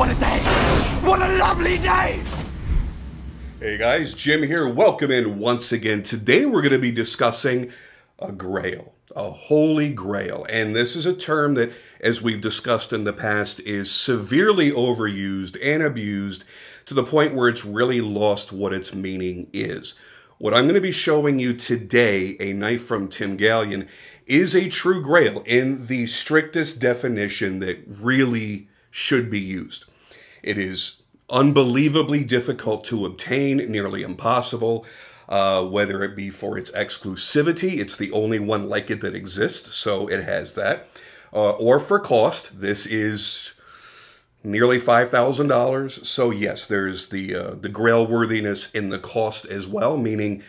what a day! What a lovely day! Hey guys, Jim here. Welcome in once again. Today we're going to be discussing a grail, a holy grail. And this is a term that, as we've discussed in the past, is severely overused and abused to the point where it's really lost what its meaning is. What I'm going to be showing you today, a knife from Tim Galyean, is a true grail in the strictest definition that really should be used. It is unbelievably difficult to obtain, nearly impossible, uh, whether it be for its exclusivity, it's the only one like it that exists, so it has that, uh, or for cost. This is nearly $5,000. So yes, there's the uh, the grail worthiness in the cost as well, meaning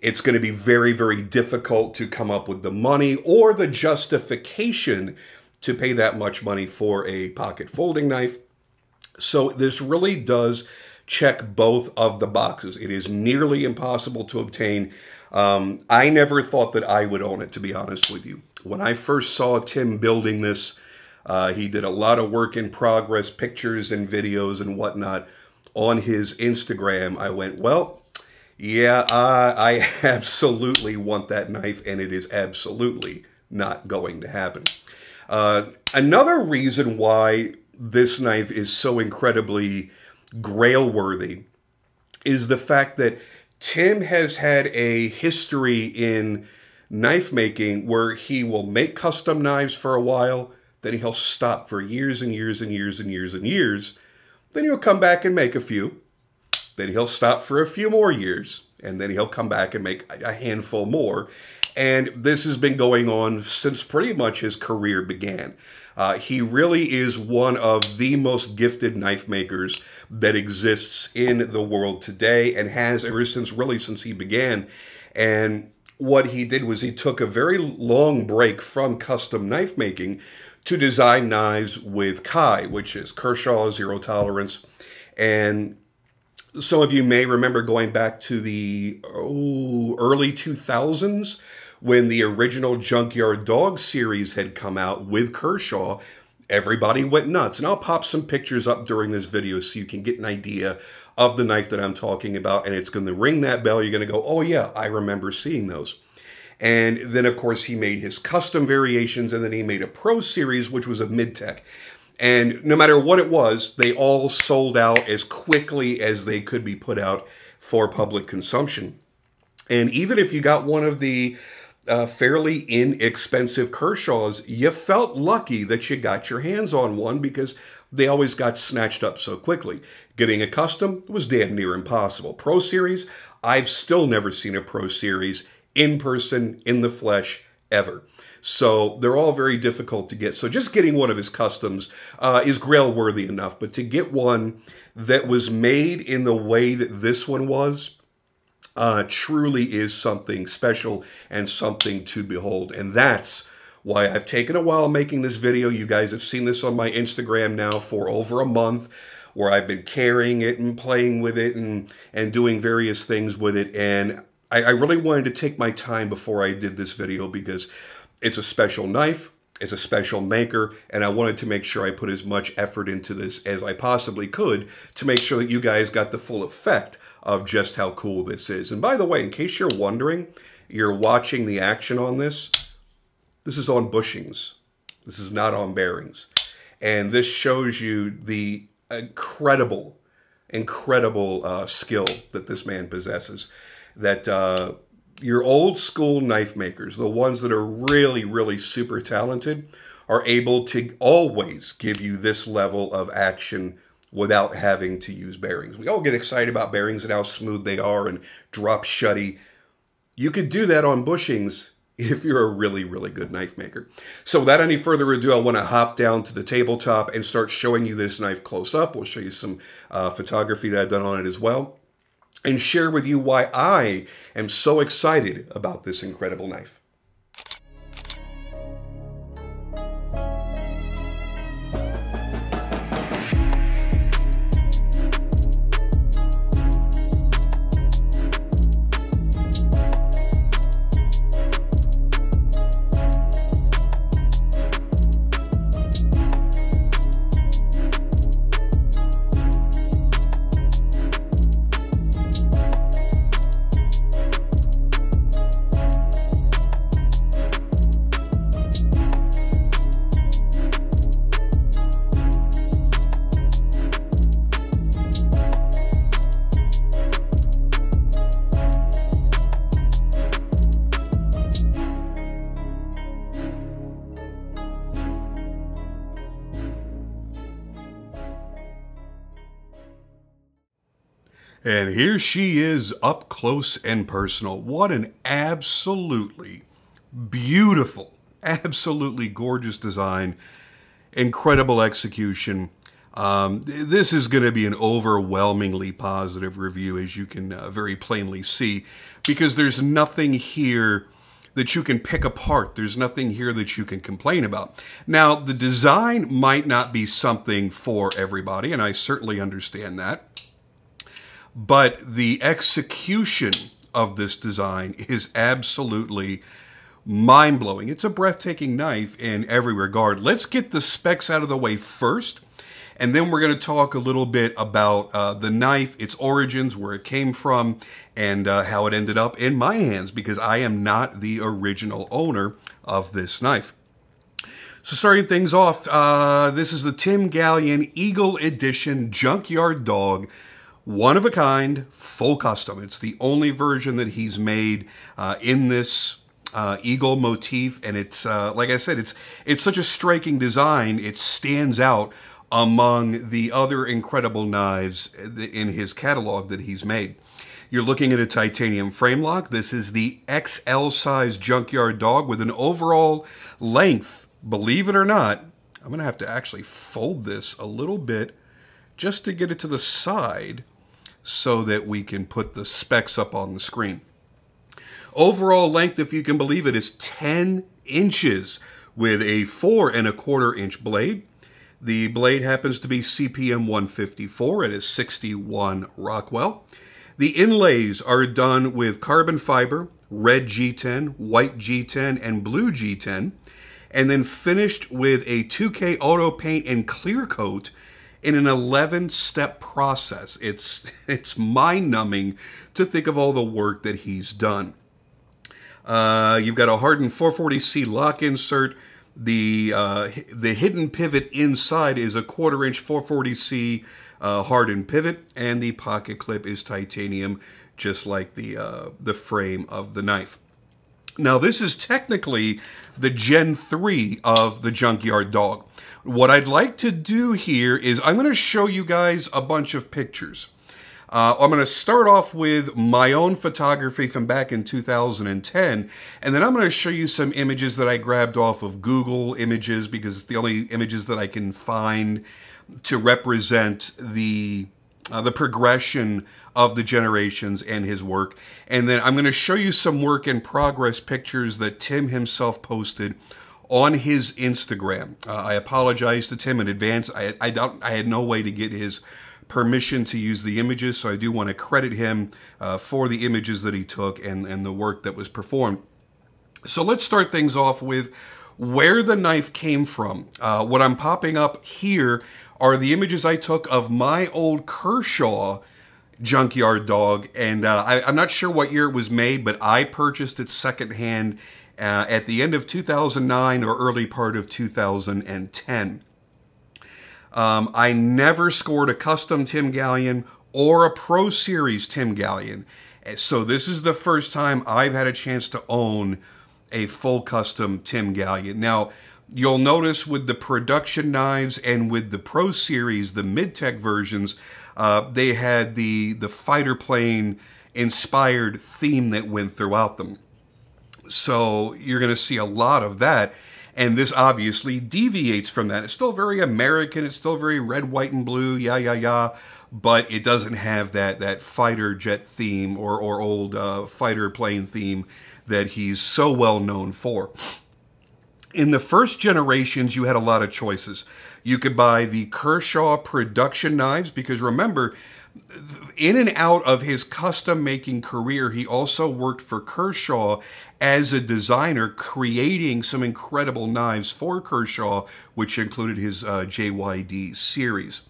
it's going to be very, very difficult to come up with the money or the justification to pay that much money for a pocket folding knife. So this really does check both of the boxes. It is nearly impossible to obtain. Um, I never thought that I would own it, to be honest with you. When I first saw Tim building this, uh, he did a lot of work in progress, pictures and videos and whatnot on his Instagram. I went, well, yeah, I absolutely want that knife, and it is absolutely not going to happen. Uh, another reason why this knife is so incredibly grail worthy is the fact that Tim has had a history in knife making where he will make custom knives for a while then he'll stop for years and years and years and years and years. Then he'll come back and make a few. Then he'll stop for a few more years. And then he'll come back and make a handful more. And this has been going on since pretty much his career began. Uh, he really is one of the most gifted knife makers that exists in the world today and has ever since, really since he began. And what he did was he took a very long break from custom knife making to design knives with Kai, which is Kershaw Zero Tolerance. And some of you may remember going back to the oh, early 2000s when the original Junkyard Dog series had come out with Kershaw. Everybody went nuts. And I'll pop some pictures up during this video so you can get an idea of the knife that I'm talking about. And it's going to ring that bell. You're going to go, oh, yeah, I remember seeing those. And then, of course, he made his custom variations, and then he made a Pro Series, which was a mid-tech. And no matter what it was, they all sold out as quickly as they could be put out for public consumption. And even if you got one of the uh, fairly inexpensive Kershaws, you felt lucky that you got your hands on one because they always got snatched up so quickly. Getting a custom was damn near impossible. Pro Series, I've still never seen a Pro Series in person, in the flesh, ever. So they're all very difficult to get. So just getting one of his customs uh, is grail worthy enough, but to get one that was made in the way that this one was, uh, truly is something special and something to behold. And that's why I've taken a while making this video. You guys have seen this on my Instagram now for over a month where I've been carrying it and playing with it and, and doing various things with it. And I, I really wanted to take my time before I did this video because it's a special knife, it's a special maker, and I wanted to make sure I put as much effort into this as I possibly could to make sure that you guys got the full effect of just how cool this is. And by the way, in case you're wondering, you're watching the action on this, this is on bushings. This is not on bearings. And this shows you the incredible, incredible uh, skill that this man possesses that uh, your old school knife makers, the ones that are really, really super talented, are able to always give you this level of action without having to use bearings. We all get excited about bearings and how smooth they are and drop shutty. You could do that on bushings if you're a really, really good knife maker. So without any further ado, I want to hop down to the tabletop and start showing you this knife close up. We'll show you some uh, photography that I've done on it as well and share with you why I am so excited about this incredible knife. And here she is up close and personal. What an absolutely beautiful, absolutely gorgeous design, incredible execution. Um, this is going to be an overwhelmingly positive review, as you can uh, very plainly see, because there's nothing here that you can pick apart. There's nothing here that you can complain about. Now, the design might not be something for everybody, and I certainly understand that. But the execution of this design is absolutely mind blowing. It's a breathtaking knife in every regard. Let's get the specs out of the way first. And then we're going to talk a little bit about uh, the knife, its origins, where it came from, and uh, how it ended up in my hands because I am not the original owner of this knife. So, starting things off, uh, this is the Tim Galyean Eagle Edition Junkyard Dog one of a kind, full custom. It's the only version that he's made uh, in this uh, eagle motif, and it's uh, like I said, it's it's such a striking design. It stands out among the other incredible knives in his catalog that he's made. You're looking at a titanium frame lock. This is the XL size junkyard dog with an overall length, believe it or not, I'm going to have to actually fold this a little bit just to get it to the side so that we can put the specs up on the screen. Overall length, if you can believe it, is 10 inches with a four and a quarter inch blade. The blade happens to be CPM 154. It is 61 Rockwell. The inlays are done with carbon fiber, red G10, white G10, and blue G10, and then finished with a 2K auto paint and clear coat in an 11 step process. It's, it's mind numbing to think of all the work that he's done. Uh, you've got a hardened 440C lock insert. The, uh, the hidden pivot inside is a quarter inch 440C uh, hardened pivot, and the pocket clip is titanium, just like the, uh, the frame of the knife. Now, this is technically the Gen 3 of the Junkyard Dog. What I'd like to do here is I'm going to show you guys a bunch of pictures. Uh, I'm going to start off with my own photography from back in 2010, and then I'm going to show you some images that I grabbed off of Google Images because it's the only images that I can find to represent the uh, the progression of the generations and his work. And then I'm going to show you some work in progress pictures that Tim himself posted on his Instagram. Uh, I apologize to Tim in advance. I, I, don't, I had no way to get his permission to use the images, so I do want to credit him uh, for the images that he took and, and the work that was performed. So let's start things off with where the knife came from. Uh, what I'm popping up here are the images I took of my old Kershaw junkyard dog, and uh, I, am not sure what year it was made, but I purchased it secondhand uh, at the end of 2009 or early part of 2010. Um, I never scored a custom Tim Galyean or a Pro Series Tim Galyean. So this is the first time I've had a chance to own a full custom Tim Galyean. Now, you'll notice with the production knives and with the Pro Series, the mid-tech versions, uh, they had the, the fighter plane inspired theme that went throughout them. So you're going to see a lot of that. And this obviously deviates from that. It's still very American. It's still very red, white, and blue. Yeah, yeah, yeah. But it doesn't have that that fighter jet theme or or old uh, fighter plane theme that he's so well known for. In the first generations, you had a lot of choices. You could buy the Kershaw production knives because remember, in and out of his custom making career, he also worked for Kershaw as a designer, creating some incredible knives for Kershaw, which included his uh, JYD series.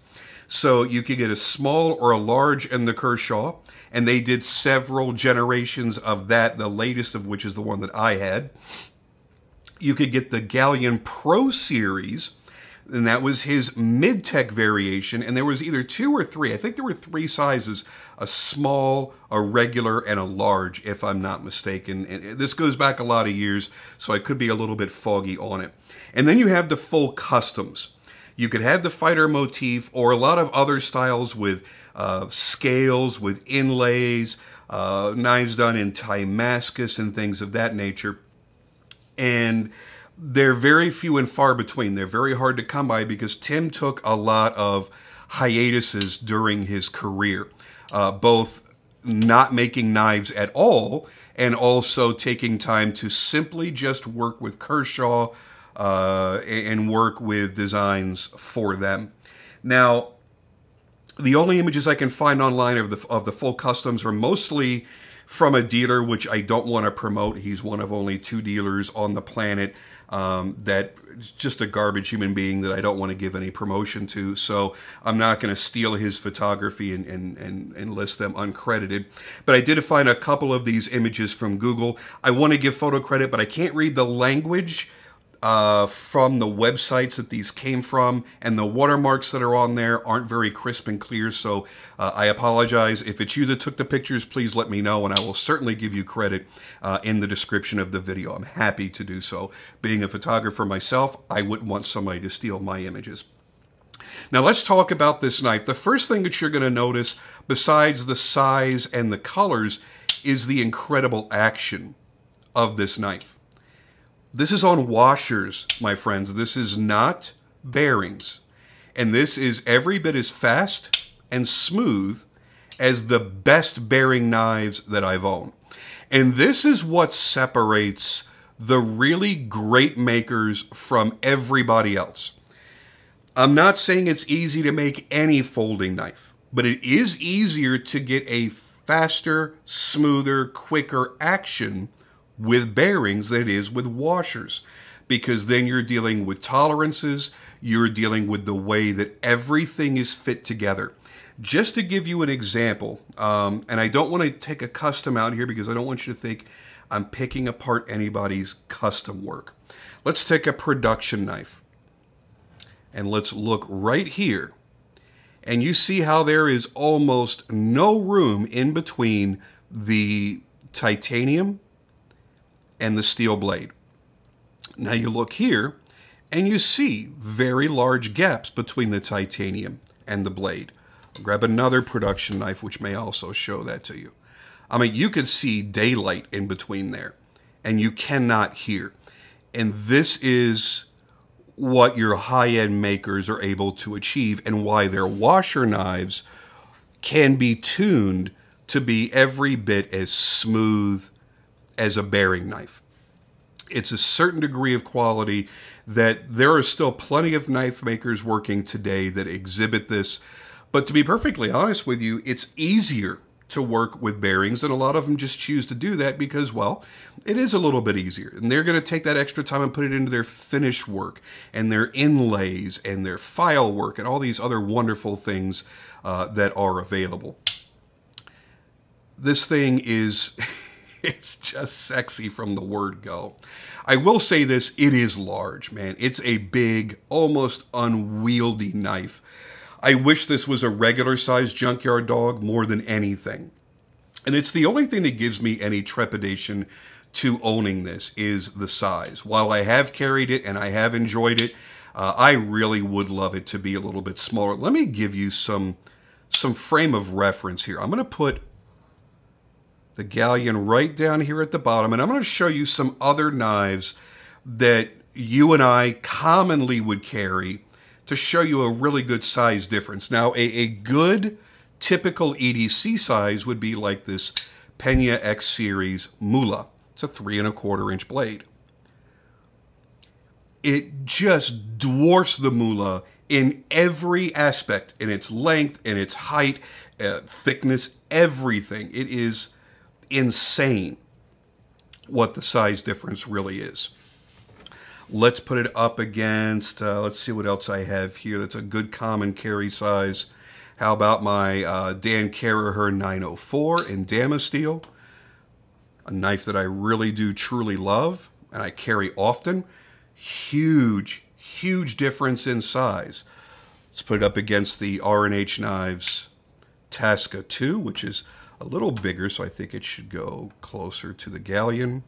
So you could get a small or a large in the Kershaw, and they did several generations of that, the latest of which is the one that I had. You could get the Galyean Pro series, and that was his mid-tech variation and there was either two or three i think there were three sizes a small a regular and a large if i'm not mistaken and this goes back a lot of years so i could be a little bit foggy on it and then you have the full customs You could have the fighter motif or a lot of other styles with uh, scales, with inlays, uh, knives done in Timascus and things of that nature. And they're very few and far between. They're very hard to come by because Tim took a lot of hiatuses during his career, uh, both not making knives at all and also taking time to simply just work with Kershaw uh, and work with designs for them. Now, the only images I can find online of the of the full customs are mostly from a dealer, which I don't want to promote. He's one of only two dealers on the planet um, that just a garbage human being that I don't want to give any promotion to. So I'm not going to steal his photography and, and, and, and list them uncredited. But I did find a couple of these images from Google. I want to give photo credit, but I can't read the language uh, from the websites that these came from, and the watermarks that are on there aren't very crisp and clear. So uh, I apologize. If it's you that took the pictures, please let me know, and I will certainly give you credit uh, in the description of the video. I'm happy to do so. Being a photographer myself, I wouldn't want somebody to steal my images. Now let's talk about this knife. The first thing that you're going to notice, besides the size and the colors, is the incredible action of this knife. This is on washers, my friends. This is not bearings. And this is every bit as fast and smooth as the best bearing knives that I've owned. And this is what separates the really great makers from everybody else. I'm not saying it's easy to make any folding knife, but it is easier to get a faster, smoother, quicker action with bearings than it is with washers because then you're dealing with tolerances, you're dealing with the way that everything is fit together. Just to give you an example, um, and I don't want to take a custom out here because I don't want you to think I'm picking apart anybody's custom work. Let's take a production knife and let's look right here. And you see how there is almost no room in between the titanium and the steel blade. Now you look here and you see very large gaps between the titanium and the blade. I'll grab another production knife which may also show that to you. I mean, you can see daylight in between there and you cannot hear. And this is what your high-end makers are able to achieve and why their washer knives can be tuned to be every bit as smooth as a bearing knife. It's a certain degree of quality that there are still plenty of knife makers working today that exhibit this. But to be perfectly honest with you, it's easier to work with bearings, and a lot of them just choose to do that because, well, it is a little bit easier. And they're going to take that extra time and put it into their finish work and their inlays and their file work and all these other wonderful things uh, that are available. This thing is. it's just sexy from the word go. I will say this it is large, man. It's a big, almost unwieldy knife. I wish this was a regular sized junkyard dog more than anything. And it's the only thing that gives me any trepidation to owning this is the size. While I have carried it and I have enjoyed it, uh, I really would love it to be a little bit smaller. Let me give you some some frame of reference here. I'm going to put the Galyean right down here at the bottom. And I'm going to show you some other knives that you and I commonly would carry to show you a really good size difference. Now, a, a good typical EDC size would be like this Pena X Series Mula. It's a three and a quarter inch blade. It just dwarfs the Mula in every aspect, in its length, in its height, uh, thickness, everything. It is insane what the size difference really is. Let's put it up against, uh, let's see what else I have here. That's a good common carry size. How about my uh, Dan Caraher 904 in Damasteel? A knife that I really do truly love and I carry often. Huge, huge difference in size. Let's put it up against the R&H Knives Tasca 2, which is a little bigger, so I think it should go closer to the Galyean.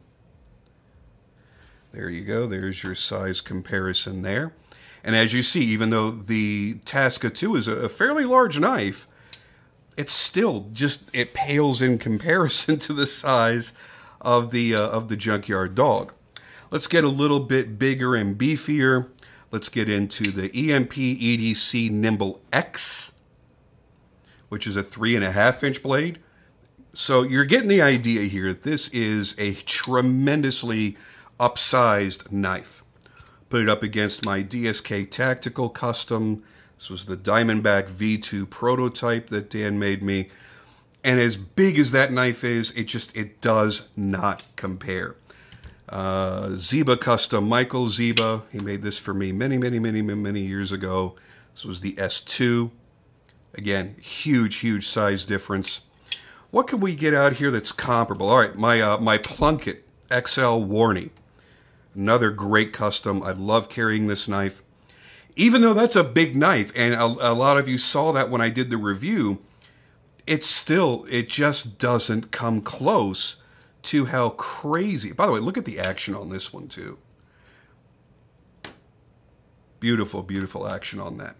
There you go. There's your size comparison there. And as you see, even though the Tasca 2 is a fairly large knife, it's still just it pales in comparison to the size of the uh, of the junkyard dog. Let's get a little bit bigger and beefier. Let's get into the EMP EDC Nimble X, which is a three and a half inch blade. So you're getting the idea here. That this is a tremendously upsized knife. Put it up against my DSK Tactical Custom. This was the Diamondback V2 prototype that Dan made me. And as big as that knife is, it just, it does not compare. Uh, Zieba Custom, Michael Zieba, he made this for me many, many, many, many, many years ago. This was the S2. Again, huge, huge size difference. What can we get out here that's comparable? All right, my uh, my Plunkett XL Warney. Another great custom. I love carrying this knife. Even though that's a big knife, and a, a lot of you saw that when I did the review, it's still, it just doesn't come close to how crazy. By the way, look at the action on this one, too. Beautiful, beautiful action on that.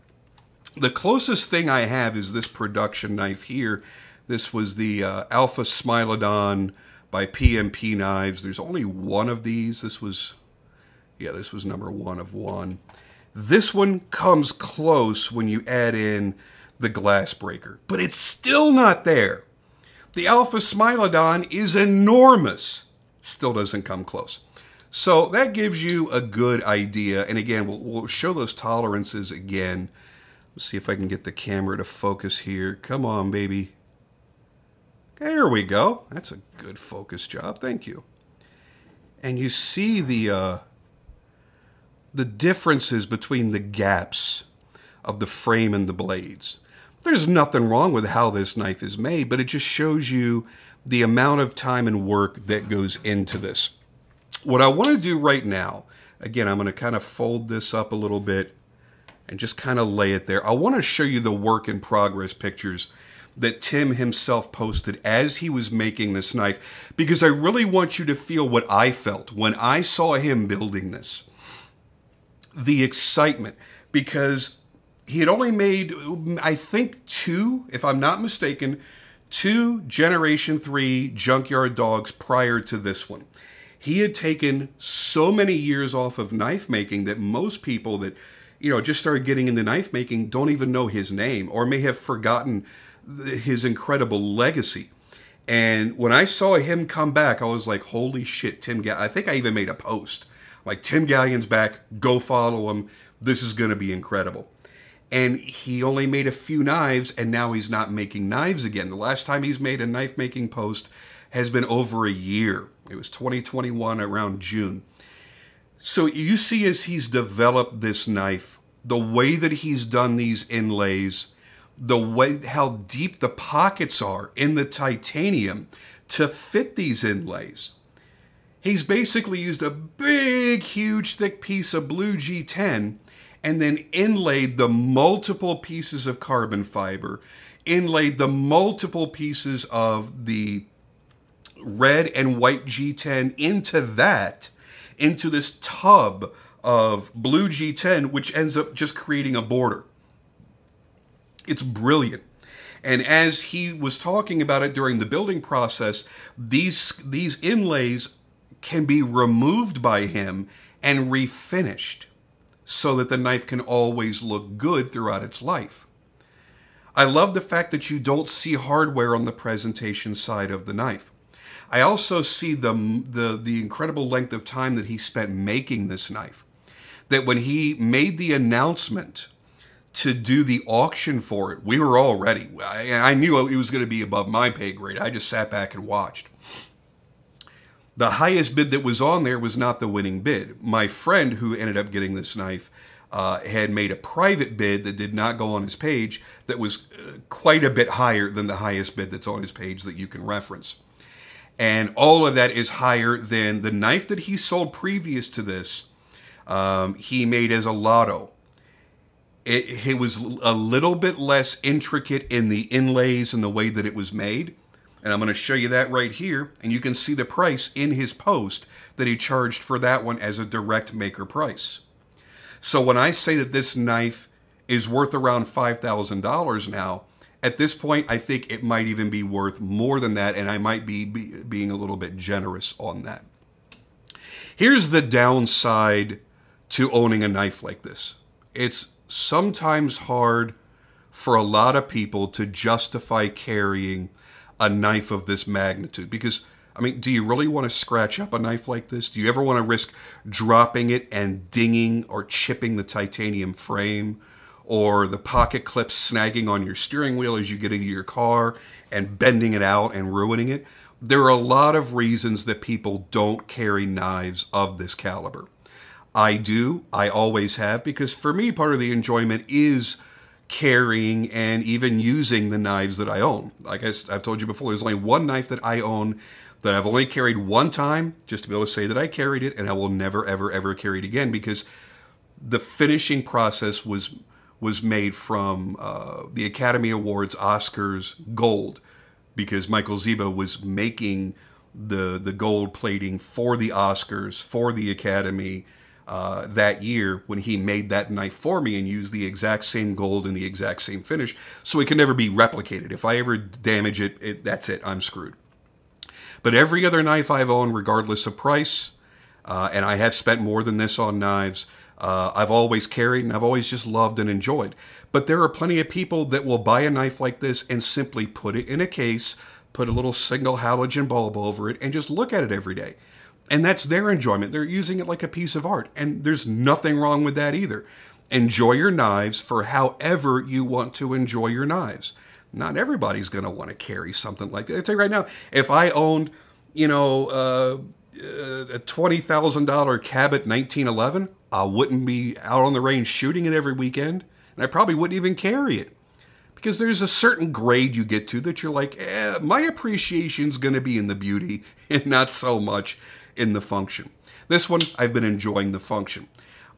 The closest thing I have is this production knife here. This was the uh, Alpha Smilodon by PMP Knives. There's only one of these. This was, yeah, this was number one of one. This one comes close when you add in the glass breaker, but it's still not there. The Alpha Smilodon is enormous, still doesn't come close. So that gives you a good idea. And again, we'll, we'll show those tolerances again. Let's see if I can get the camera to focus here. Come on, baby. There we go. That's a good focus job. Thank you. And you see the uh, the differences between the gaps of the frame and the blades. There's nothing wrong with how this knife is made, but it just shows you the amount of time and work that goes into this. What I want to do right now, again, I'm going to kind of fold this up a little bit and just kind of lay it there. I want to show you the work in progress pictures that Tim himself posted as he was making this knife because I really want you to feel what I felt when I saw him building this. The excitement because he had only made, I think, two, if I'm not mistaken, two Generation 3 Junkyard Dogs prior to this one. He had taken so many years off of knife making that most people that, you know, just started getting into knife making don't even know his name or may have forgotten his incredible legacy. And when I saw him come back, I was like, holy shit, Tim Gall. I think I even made a post. Like, Tim Galyean's back. Go follow him. This is going to be incredible and he only made a few knives and now he's not making knives again. The last time he's made a knife making post has been over a year. It was 2021 around June. So you see as he's developed this knife, the way that he's done these inlays, the way how deep the pockets are in the titanium to fit these inlays. He's basically used a big, huge, thick piece of blue G10 and then inlaid the multiple pieces of carbon fiber, inlaid the multiple pieces of the red and white G10 into that, into this tub of blue G10, which ends up just creating a border. It's brilliant. And as he was talking about it during the building process, these these inlays can be removed by him and refinished so that the knife can always look good throughout its life. I love the fact that you don't see hardware on the presentation side of the knife. I also see the, the, the incredible length of time that he spent making this knife. That when he made the announcement to do the auction for it, we were all ready. I, I knew it was going to be above my pay grade. I just sat back and watched. The highest bid that was on there was not the winning bid. My friend who ended up getting this knife uh, had made a private bid that did not go on his page that was uh, quite a bit higher than the highest bid that's on his page that you can reference. And all of that is higher than the knife that he sold previous to this. Um, he made as a lotto. It, it was a little bit less intricate in the inlays and the way that it was made and I'm going to show you that right here. And you can see the price in his post that he charged for that one as a direct maker price. So when I say that this knife is worth around $5,000 now, at this point, I think it might even be worth more than that, and I might be, be being a little bit generous on that. Here's the downside to owning a knife like this it's sometimes hard for a lot of people to justify carrying a knife of this magnitude because I mean, do you really want to scratch up a knife like this? Do you ever want to risk dropping it and dinging or chipping the titanium frame or the pocket clips snagging on your steering wheel as you get into your car and bending it out and ruining it? There are a lot of reasons that people don't carry knives of this caliber. I do, I always have, because for me, part of the enjoyment is carrying and even using the knives that I own. Like I, I've told you before, there's only one knife that I own that I've only carried one time just to be able to say that I carried it, and I will never, ever, ever carry it again because the finishing process was was made from uh, the Academy Awards, Oscars, gold, because Michael Zieba was making the the gold plating for the Oscars for the Academy uh, that year when he made that knife for me and used the exact same gold and the exact same finish, so it can never be replicated. If I ever damage it, it that's it. I'm screwed. But every other knife I've owned, regardless of price, uh, and I have spent more than this on knives, uh, I've always carried and I've always just loved and enjoyed. But there are plenty of people that will buy a knife like this and simply put it in a case, put a little single halogen bulb over it, and just look at it every day. And that's their enjoyment. They're using it like a piece of art. And there's nothing wrong with that either. Enjoy your knives for however you want to enjoy your knives not everybody's going to want to carry something like that. I tell you right now, if I owned, you know, uh, a twenty thousand dollar Cabot 1911, I wouldn't be out on the range shooting it every weekend, and I probably wouldn't even carry it because there's a certain grade you get to that you're like, eh, my appreciation's going to be in the beauty and not so much in the function. This one, I've been enjoying the function.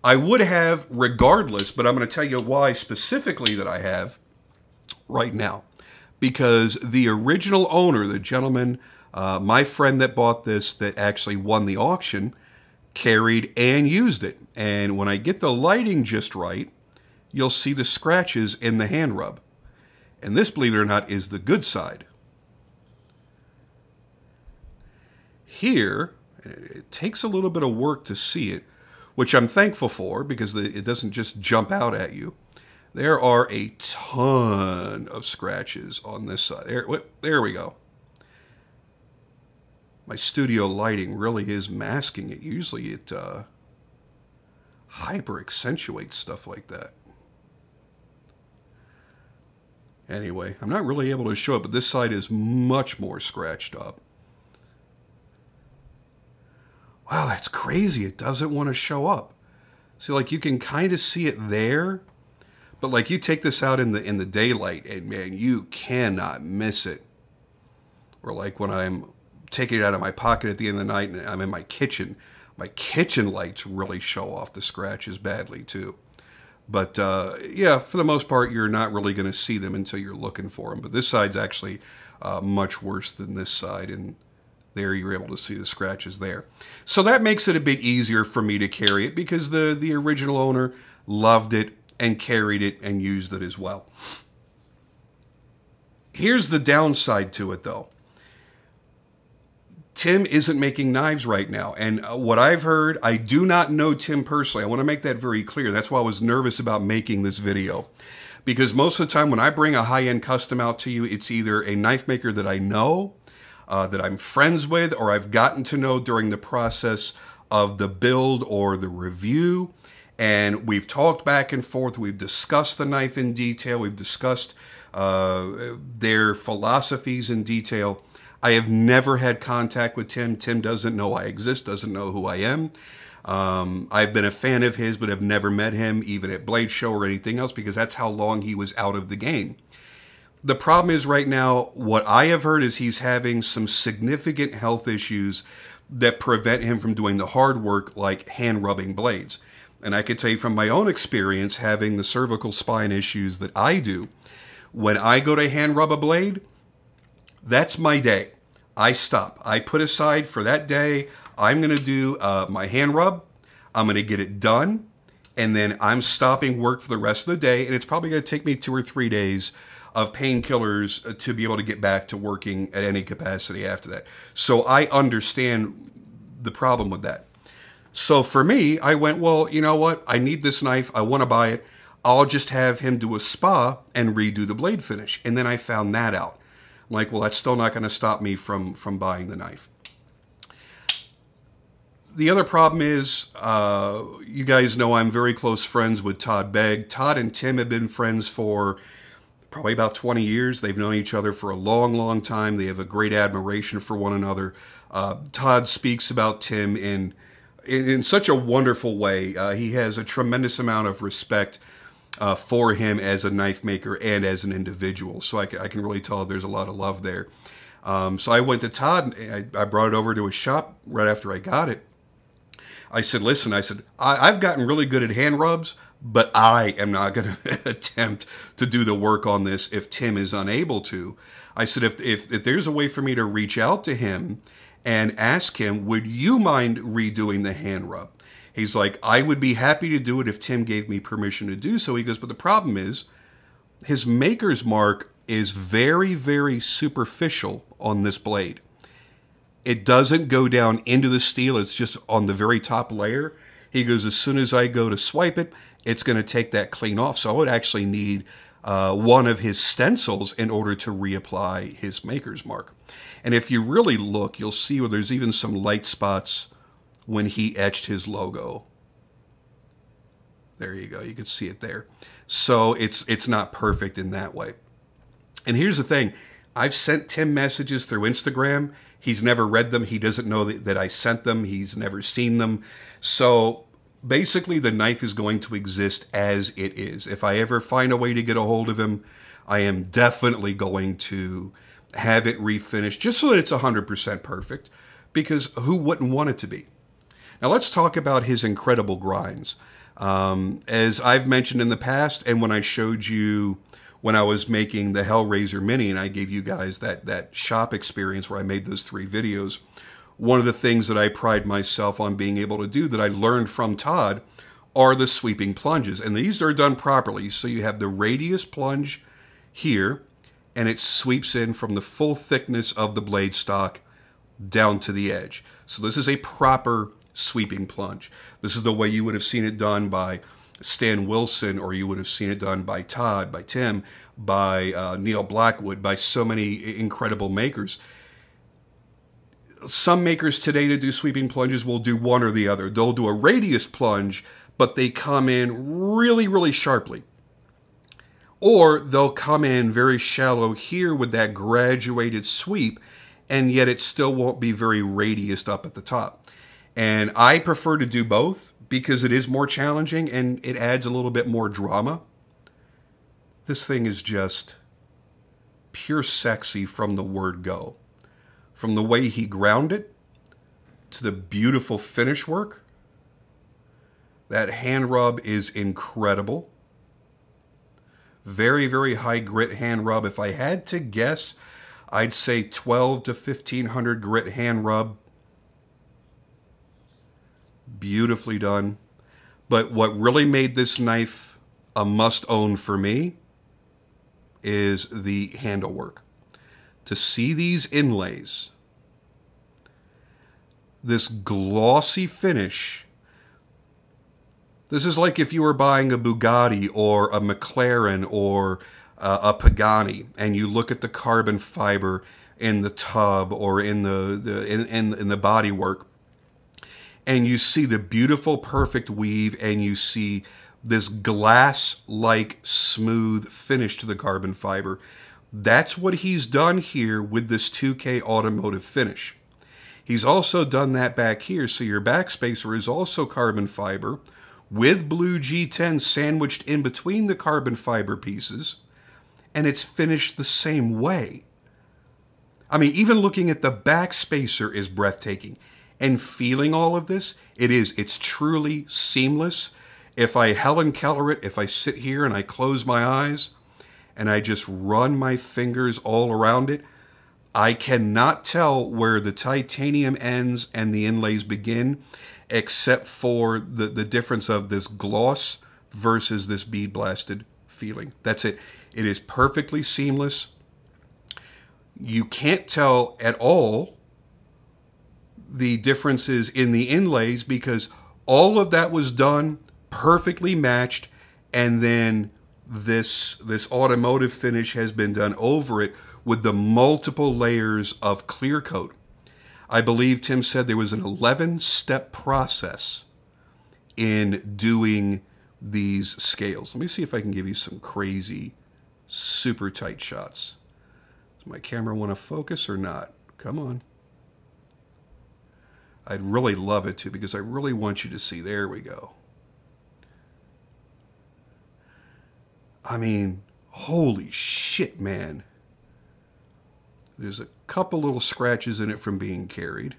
I would have regardless, but I'm going to tell you why specifically that I have right now because the original owner, the gentleman, uh, my friend that bought this, that actually won the auction, carried and used it. And when I get the lighting just right, you'll see the scratches in the hand rub. And this, believe it or not, is the good side. Here, it takes a little bit of work to see it, which I'm thankful for because it doesn't just jump out at you. There are a ton of scratches on this side. There, there we go. My studio lighting really is masking it. Usually it uh, hyper accentuates stuff like that. Anyway, I'm not really able to show it, but this side is much more scratched up. Wow, that's crazy. It doesn't want to show up. See, like you can kind of see it there, but like you take this out in the in the daylight and man, you cannot miss it. Or like when I'm taking it out of my pocket at the end of the night and I'm in my kitchen, my kitchen lights really show off the scratches badly too. But uh, yeah, for the most part, you're not really going to see them until you're looking for them. But this side's actually uh, much worse than this side, and there you're able to see the scratches there. So that makes it a bit easier for me to carry it because the the original owner loved it and carried it and used it as well. Here's the downside to it though. Tim isn't making knives right now. And uh, what I've heard, I do not know Tim personally. I want to make that very clear. That's why I was nervous about making this video. Because most of the time when I bring a high end custom out to you, it's either a knife maker that I know, uh, that I'm friends with, or I've gotten to know during the process of the build or the review. And we've talked back and forth. We've discussed the knife in detail. We've discussed uh, their philosophies in detail. I have never had contact with Tim. Tim doesn't know I exist, doesn't know who I am. Um, I've been a fan of his, but have never met him, even at Blade Show or anything else, because that's how long he was out of the game. The problem is right now, what I have heard is he's having some significant health issues that prevent him from doing the hard work like hand rubbing blades. And I could tell you from my own experience having the cervical spine issues that I do, when I go to hand rub a blade, that's my day. I stop. I put aside for that day, I'm going to do uh, my hand rub. I'm going to get it done. and then I'm stopping work for the rest of the day, and it's probably going to take me two or three days of painkillers uh, to be able to get back to working at any capacity after that. So I understand the problem with that. So for me, I went, well, you know what? I need this knife. I want to buy it. I'll just have him do a spa and redo the blade finish. And then I found that out. I'm like, well, that's still not going to stop me from from buying the knife. The other problem is, uh, you guys know I'm very close friends with Todd Begg. Todd and Tim have been friends for probably about 20 years. They've known each other for a long, long time. They have a great admiration for one another. Uh, Todd speaks about Tim in, in, in such a wonderful way. Uh, he has a tremendous amount of respect uh, for him as a knife maker and as an individual. So I, I can really tell there's a lot of love there. Um, so I went to Todd. I, I brought it over to his shop right after I got it. I said, listen, I said, I, have gotten really good at hand rubs, but I am not going to attempt to do the work on this if Tim is unable to. I said, if, if, if there's a way for me to reach out to him and ask him, would you mind redoing the hand rub? He's like, I would be happy to do it if Tim gave me permission to do so. He goes, but the problem is his maker's mark is very, very superficial on this blade. It doesn't go down into the steel, it's just on the very top layer. He goes, as soon as I go to swipe it, it's going to take that clean off. So I would actually need uh, one of his stencils in order to reapply his maker's mark. And if you really look, you'll see where there's even some light spots when he etched his logo. There you go. You can see it there. So it's it's not perfect in that way. And here's the thing. I've sent Tim messages through Instagram. He's never read them. He doesn't know that, that I sent them. He's never seen them. So basically the knife is going to exist as it is. If I ever find a way to get a hold of him, I am definitely going to have it refinished just so that it's 100% perfect because who wouldn't want it to be? Now let's talk about his incredible grinds. Um, as I've mentioned in the past, and when I showed you when I was making the Hellraiser Mini, and I gave you guys that that shop experience where I made those three videos, one of the things that I pride myself on being able to do that I learned from Todd are the sweeping plunges. And these are done properly. So you have the radius plunge here, and it sweeps in from the full thickness of the blade stock down to the edge. So this is a proper sweeping plunge. This is the way you would have seen it done by Stan Wilson, or you would have seen it done by Todd, by Tim, by uh, Neil Blackwood, by so many incredible makers some makers today that do sweeping plunges will do one or the other. They'll do a radius plunge, but they come in really, really sharply. Or they'll come in very shallow here with that graduated sweep, and yet it still won't be very radiused up at the top. And I prefer to do both because it is more challenging and it adds a little bit more drama. This thing is just pure sexy from the word go from the way he ground it to the beautiful finish work. That hand rub is incredible. Very, very high grit hand rub. If I had to guess, I'd say 12 to 1500 grit hand rub. Beautifully done. But what really made this knife a must own for me is the handle work to see these inlays, this glossy finish. This is like if you were buying a Bugatti or a McLaren or uh, a Pagani, and you look at the carbon fiber in the tub or in the, the in, in, in the body work, and you see the beautiful, perfect weave, and you see this glass-like smooth finish to the carbon fiber that's what he's done here with this 2K automotive finish. He's also done that back here, so your backspacer is also carbon fiber with blue G10 sandwiched in between the carbon fiber pieces, and it's finished the same way. I mean, even looking at the backspacer is breathtaking. And feeling all of this, it is, it's truly seamless. If I Helen Keller it, if I sit here and I close my eyes, and I just run my fingers all around it, I cannot tell where the titanium ends and the inlays begin. except for the, the difference of this gloss versus this bead blasted feeling. That's it. It is perfectly seamless. You can't tell at all the differences in the inlays because all of that was done perfectly matched and then this this automotive finish has been done over it with the multiple layers of clear coat. I believe Tim said there was an 11 step process in doing these scales. Let me see if I can give you some crazy super tight shots. Does my camera want to focus or not? Come on. I'd really love it to because I really want you to see. There we go. I mean, holy shit, man. There's a couple little scratches in it from being carried.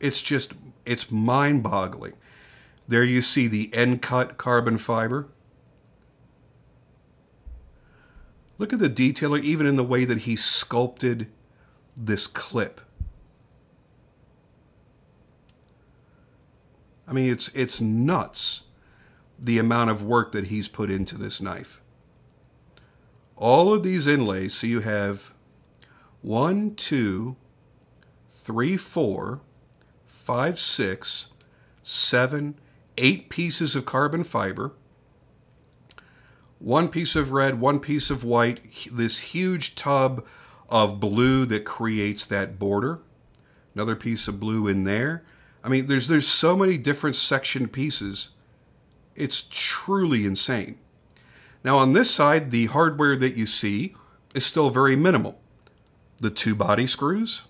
It's just, it's mind boggling. There you see the end cut carbon fiber. Look at the detail, even in the way that he sculpted this clip. I mean, it's it's nuts the amount of work that he's put into this knife. All of these inlays, so you have one, two, three, four, five, six, seven, eight pieces of carbon fiber, one piece of red, one piece of white, this huge tub of blue that creates that border, another piece of blue in there. I mean, there's there's so many different section pieces. It's truly insane. Now on this side, the hardware that you see is still very minimal. The two body screws,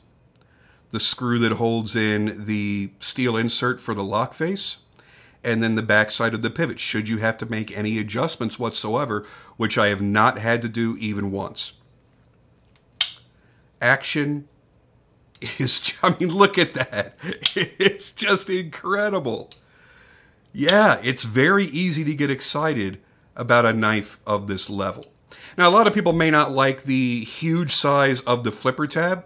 the screw that holds in the steel insert for the lock face, and then the backside of the pivot, should you have to make any adjustments whatsoever, which I have not had to do even once. Action is, I mean, look at that. It's just incredible. Yeah, it's very easy to get excited about a knife of this level. Now, a lot of people may not like the huge size of the flipper tab,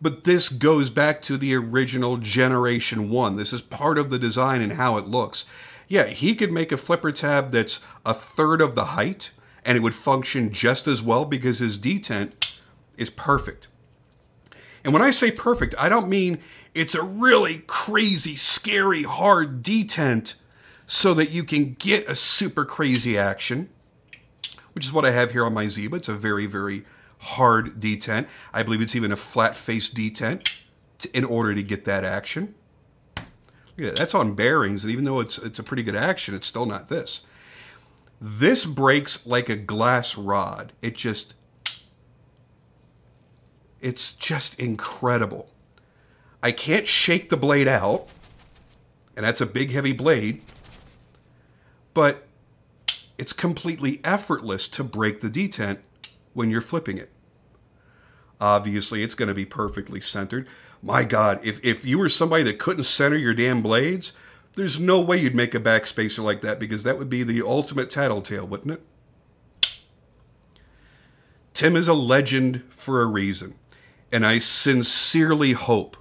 but this goes back to the original Generation 1. This is part of the design and how it looks. Yeah, he could make a flipper tab that's a third of the height, and it would function just as well because his detent is perfect. And when I say perfect, I don't mean it's a really crazy, scary, hard detent so that you can get a super crazy action, which is what I have here on my Zieba. It's a very, very hard detent. I believe it's even a flat face detent to, in order to get that action. Look at that. That's on bearings, and even though it's it's a pretty good action, it's still not this. This breaks like a glass rod. It just it's just incredible. I can't shake the blade out, and that's a big heavy blade, but it's completely effortless to break the detent when you're flipping it. Obviously, it's going to be perfectly centered. My God, if, if you were somebody that couldn't center your damn blades, there's no way you'd make a backspacer like that because that would be the ultimate tattletale, wouldn't it? Tim is a legend for a reason, and I sincerely hope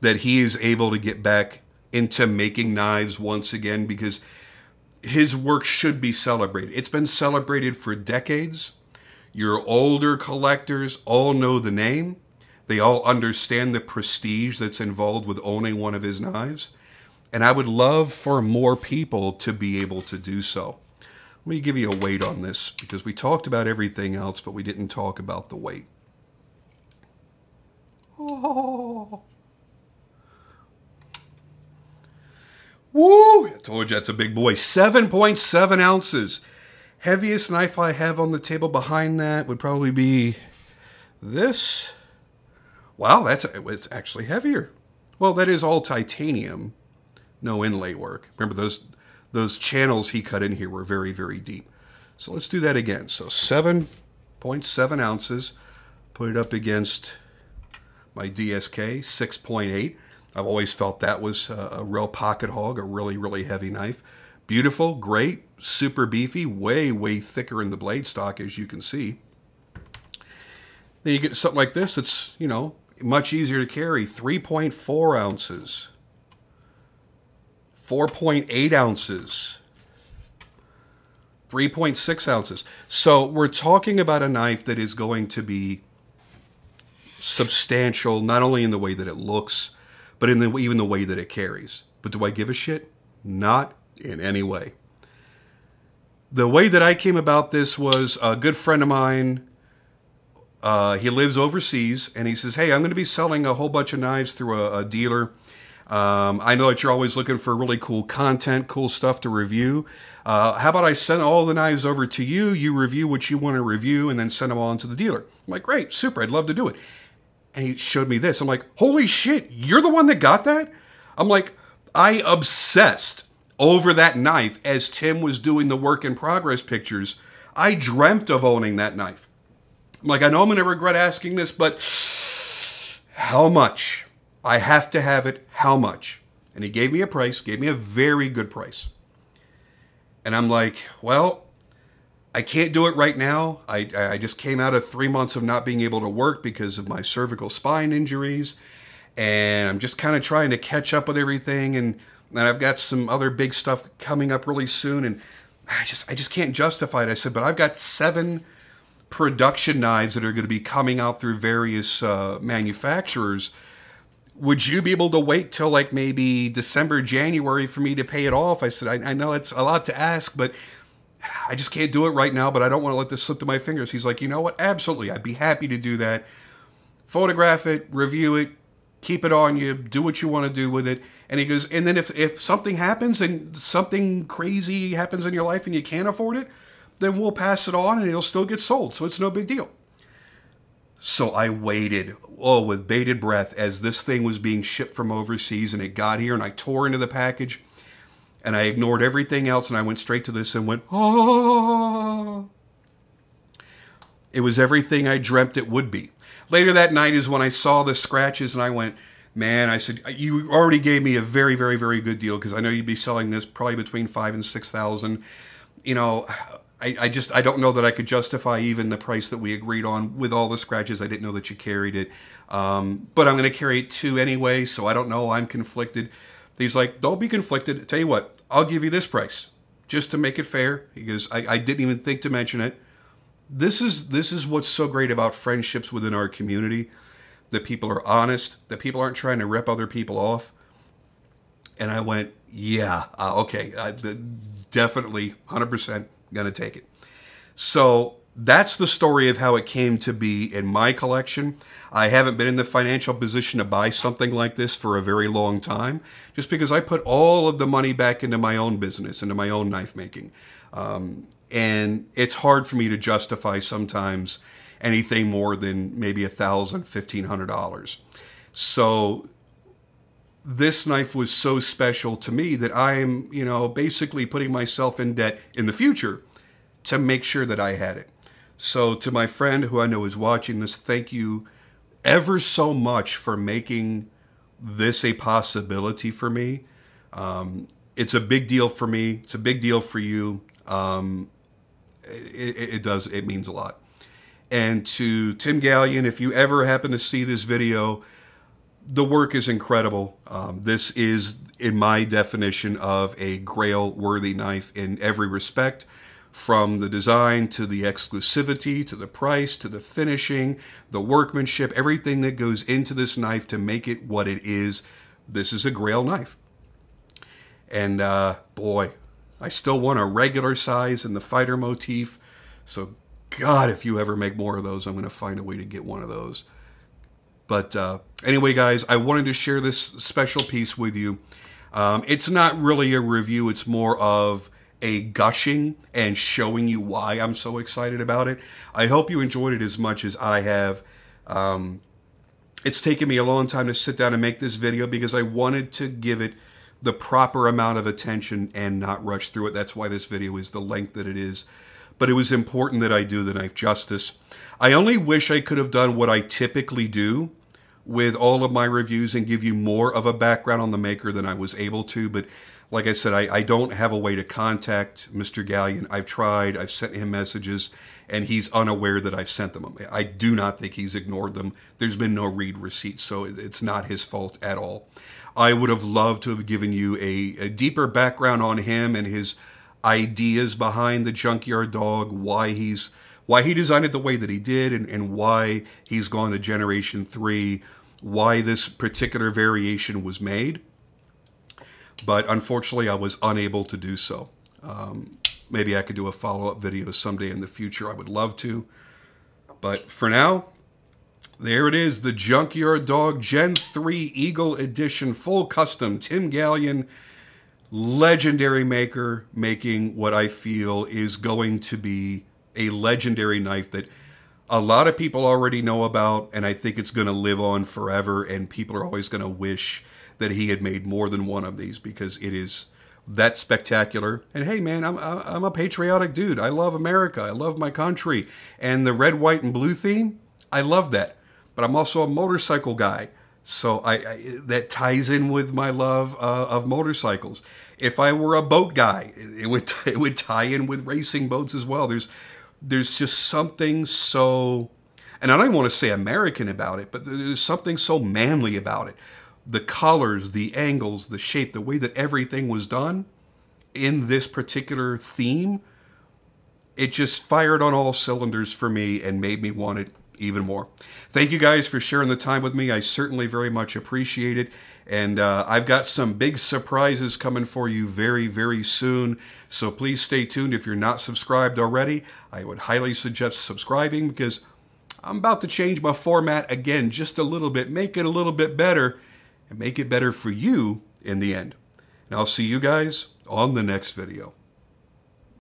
that he is able to get back into making knives once again because his work should be celebrated. It's been celebrated for decades your older collectors all know the name. They all understand the prestige that's involved with owning one of his knives. And I would love for more people to be able to do so. Let me give you a weight on this because we talked about everything else, but we didn't talk about the weight. Oh. Woo! I told you that's a big boy. 7.7 ounces. Heaviest knife I have on the table behind that would probably be this. Wow, that's it's actually heavier. Well, that is all titanium, no inlay work. Remember those those channels he cut in here were very very deep. So let's do that again. So 7.7 ounces. Put it up against my DSK 6.8. I've always felt that was a, real pocket hog, a really really heavy knife. Beautiful, great, super beefy, way, way thicker in the blade stock, as you can see. Then you get something like this. It's you know much easier to carry. 3.4 ounces. 4.8 ounces. 3.6 ounces. So we're talking about a knife that is going to be substantial, not only in the way that it looks, but in the, even the way that it carries. But do I give a shit? Not in any way. The way that I came about this was a good friend of mine. Uh, he lives overseas, and he says, "Hey, I'm going to be selling a whole bunch of knives through a, a dealer." Um, I know that you're always looking for really cool content, cool stuff to review. Uh, how about I send all the knives over to you? You review what you want to review and then send them all into the dealer. I'm like, great, super, I'd love to do it. And he showed me this. I'm like, holy shit, you're the one that got that? I'm like, I obsessed over that knife as Tim was doing the work in progress pictures. I dreamt of owning that knife. I'm like, I know I'm going to regret asking this, but how much? I have to have it. How much? And he gave me a price, gave me a very good price. And I'm like, well, I can't do it right now. I, I just came out of three months of not being able to work because of my cervical spine injuries. And I'm just kind of trying to catch up with everything. And, and I've got some other big stuff coming up really soon. And I just, I just can't justify it. I said, but I've got seven production knives that are going to be coming out through various uh, manufacturers would you be able to wait till like maybe December, January for me to pay it off? I said, I, I, know it's a lot to ask, but I just can't do it right now, but I don't want to let this slip through my fingers. He's like, you know what? Absolutely. I'd be happy to do that. Photograph it, review it, keep it on you, do what you want to do with it. And he goes, and then if, if something happens and something crazy happens in your life and you can't afford it, then we'll pass it on and it'll still get sold. So it's no big deal. So I waited, oh, with bated breath as this thing was being shipped from overseas and it got here and I tore into the package and I ignored everything else and I went straight to this and went, oh. It was everything I dreamt it would be. Later that night is when I saw the scratches and I went, man, I said, you already gave me a very, very, very good deal because I know you'd be selling this probably between five and 6,000. You know, I, I just I don't know that I could justify even the price that we agreed on with all the scratches. I didn't know that you carried it, um, but I'm going to carry it too anyway, so I don't know. I'm conflicted. He's like, don't be conflicted. Tell you what, I'll give you this price just to make it fair. He goes, I, I didn't even think to mention it. This is this is what's so great about friendships within our community. That people are honest. That people aren't trying to rip other people off. And I went, yeah, uh, okay, uh, definitely, hundred percent to take it. So that's the story of how it came to be in my collection. I haven't been in the financial position to buy something like this for a very long time, just because I put all of the money back into my own business, into my own knife making. Um, and it's hard for me to justify sometimes anything more than maybe a thousand, fifteen hundred dollars. So this knife was so special to me that I'm, you know, basically putting myself in debt in the future to make sure that I had it. So, to my friend who I know is watching this, thank you ever so much for making this a possibility for me. Um, it's a big deal for me. It's a big deal for you. Um, it, it, does. It means a lot. And to Tim Galyean, if you ever happen to see this video, the work is incredible. Um, this is, in my definition, of a grail worthy knife in every respect from the design to the exclusivity to the price to the finishing, the workmanship, everything that goes into this knife to make it what it is. This is a grail knife. And uh, boy, I still want a regular size in the fighter motif. So, God, if you ever make more of those, I'm going to find a way to get one of those. But uh, anyway, guys, I wanted to share this special piece with you. Um, it's not really a review, it's more of a gushing and showing you why I'm so excited about it. I hope you enjoyed it as much as I have. Um, it's taken me a long time to sit down and make this video because I wanted to give it the proper amount of attention and not rush through it. That's why this video is the length that it is. But it was important that I do the knife justice. I only wish I could have done what I typically do with all of my reviews and give you more of a background on the maker than I was able to. But like I said, I, I don't have a way to contact Mr. Galyean. I've tried, I've sent him messages, and he's unaware that I've sent them. I do not think he's ignored them. There's been no read receipts, so it's not his fault at all. I would have loved to have given you a, a deeper background on him and his ideas behind the Junkyard Dawg, why he's why he designed it the way that he did, and, and why he's gone to Generation 3, why this particular variation was made but unfortunately I was unable to do so. Um, maybe I could do a follow-up video someday in the future. I would love to. But for now, there it is, the Junkyard Dawg Gen 3 Eagle Edition full custom Tim Galyean legendary maker making what I feel is going to be a legendary knife that a lot of people already know about and I think it's going to live on forever and people are always going to wish that he had made more than one of these because it is that spectacular. And hey, man, I'm I'm a patriotic dude. I love America. I love my country. And the red, white, and blue theme, I love that. But I'm also a motorcycle guy, so I, I that ties in with my love uh, of motorcycles. If I were a boat guy, it would it would tie in with racing boats as well. There's there's just something so and I don't want to say American about it, but there's something so manly about it the colors, the angles, the shape, the way that everything was done in this particular theme, it just fired on all cylinders for me and made me want it even more. Thank you guys for sharing the time with me. I certainly very much appreciate it. And uh, I've got some big surprises coming for you very, very soon. So please stay tuned. If you're not subscribed already, I would highly suggest subscribing because I'm about to change my format again just a little bit, make it a little bit better and make it better for you in the end. And I'll see you guys on the next video.